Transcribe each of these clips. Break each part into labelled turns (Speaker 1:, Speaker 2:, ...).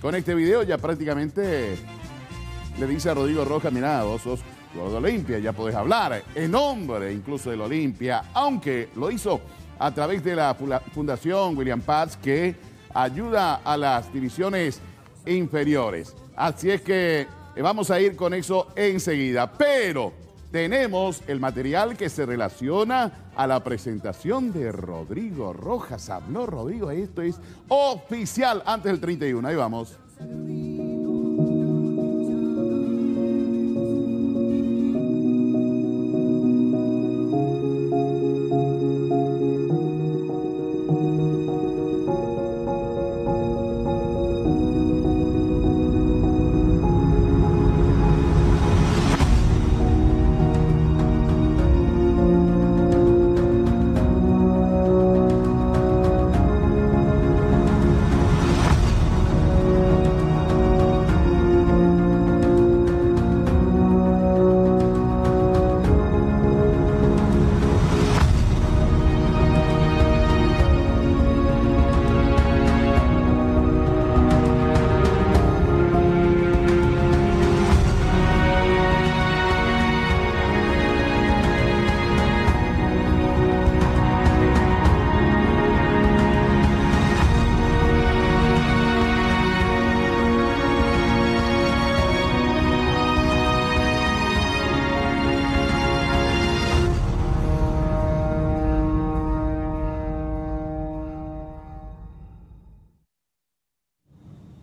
Speaker 1: con este video ya prácticamente le dice a Rodrigo Rojas, mira, vos sos jugador de Olimpia, ya podés hablar en nombre incluso del Olimpia, aunque lo hizo a través de la Fundación William Paz que ayuda a las divisiones inferiores. Así es que eh, vamos a ir con eso enseguida, pero tenemos el material que se relaciona a la presentación de Rodrigo Rojas. Habló Rodrigo, esto es oficial antes del 31. Ahí vamos.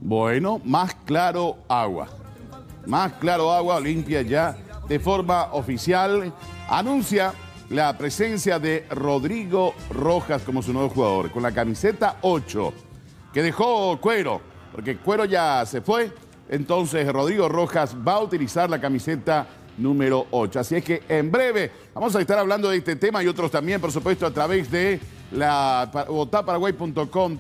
Speaker 1: Bueno, más claro agua. Más claro agua, Olimpia ya de forma oficial anuncia la presencia de Rodrigo Rojas como su nuevo jugador, con la camiseta 8, que dejó Cuero, porque Cuero ya se fue, entonces Rodrigo Rojas va a utilizar la camiseta número 8. Así es que en breve vamos a estar hablando de este tema y otros también, por supuesto, a través de la votaparaguay.com,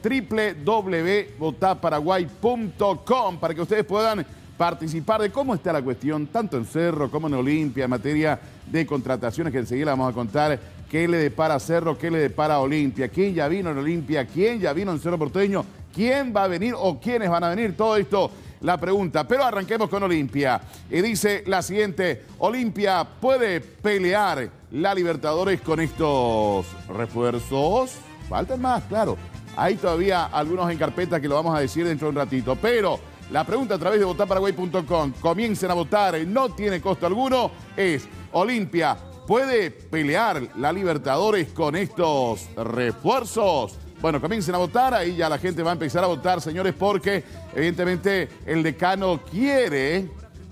Speaker 1: www.votaparaguay.com, para que ustedes puedan participar de cómo está la cuestión, tanto en Cerro como en Olimpia, en materia de contrataciones, que enseguida vamos a contar qué le depara Cerro, qué le depara Olimpia, quién ya vino en Olimpia, quién ya vino en Cerro Porteño, quién va a venir o quiénes van a venir, todo esto la pregunta. Pero arranquemos con Olimpia. Y dice la siguiente, Olimpia puede pelear la Libertadores con estos refuerzos. Faltan más, claro. Hay todavía algunos en carpeta que lo vamos a decir dentro de un ratito. Pero la pregunta a través de votaparaguay.com, comiencen a votar, no tiene costo alguno, es Olimpia, ¿puede pelear la Libertadores con estos refuerzos? Bueno, comiencen a votar, ahí ya la gente va a empezar a votar, señores, porque evidentemente el decano quiere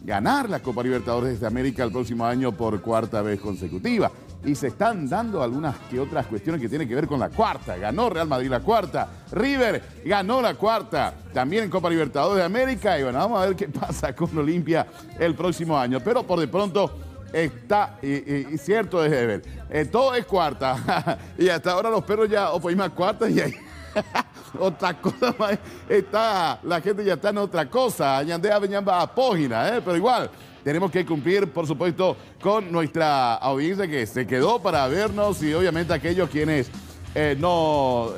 Speaker 1: ganar la Copa Libertadores de América el próximo año por cuarta vez consecutiva. Y se están dando algunas que otras cuestiones que tienen que ver con la cuarta. Ganó Real Madrid la cuarta. River ganó la cuarta. También en Copa Libertadores de América. Y bueno, vamos a ver qué pasa con Olimpia el próximo año. Pero por de pronto está, y, cierto es ver, eh, todo es cuarta. y hasta ahora los perros ya o más cuarta y ahí. otra cosa está, la gente ya está en otra cosa, añandea veñamba a ¿eh? pero igual, tenemos que cumplir, por supuesto, con nuestra audiencia que se quedó para vernos y obviamente aquellos quienes eh, no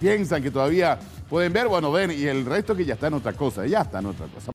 Speaker 1: piensan que todavía pueden ver, bueno, ven, y el resto que ya está en otra cosa, ya está en otra cosa.